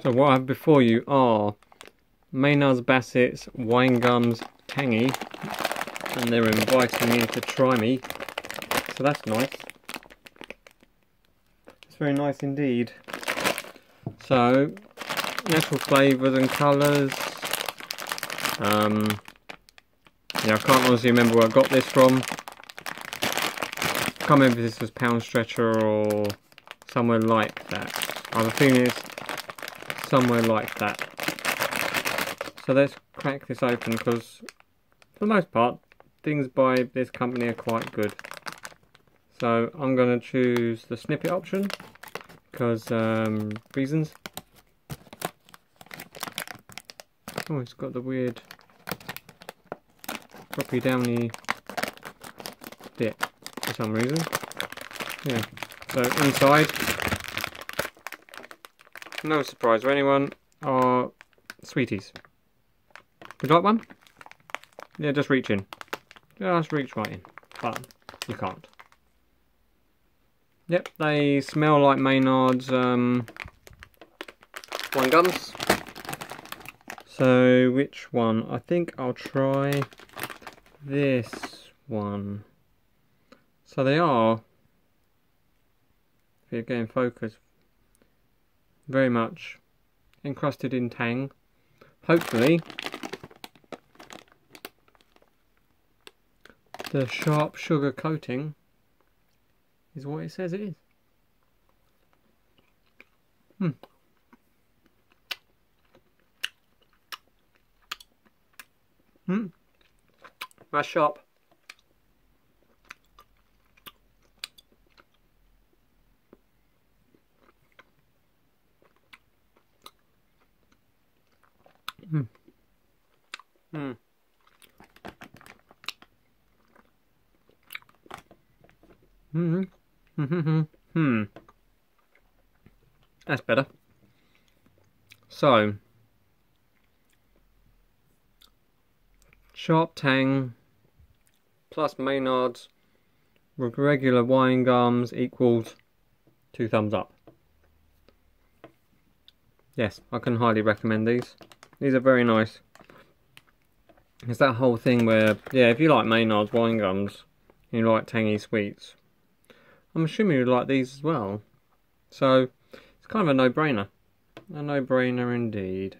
So what I have before you are Maynard's Bassett's Wine Gums Tangy. And they're inviting me to try me. So that's nice. It's very nice indeed. So, natural flavours and colours. Um, yeah, I can't honestly remember where I got this from. can't remember if this was Pound Stretcher or somewhere like that. I have a feeling it's somewhere like that. So let's crack this open because for the most part things by this company are quite good. So I'm going to choose the snippet option because um, reasons. Oh, it's got the weird droppy downy bit for some reason. Yeah. So inside, no surprise for anyone, are sweeties. Would you like one? Yeah, just reach in. Just reach right in. But you can't. Yep, they smell like Maynard's um, wine gums. So, which one? I think I'll try this one. So they are, if you're getting focus, very much encrusted in tang. Hopefully, the sharp sugar coating is what it says it is. Hmm. Hmm. That's sharp. Hmm. Hmm. Hmm. Hmm. Hmm. That's better. So, sharp tang plus Maynard's regular wine gums equals two thumbs up. Yes, I can highly recommend these. These are very nice. It's that whole thing where, yeah, if you like Maynard's wine gums, you like tangy sweets, I'm assuming you like these as well. So, it's kind of a no-brainer. A no-brainer indeed.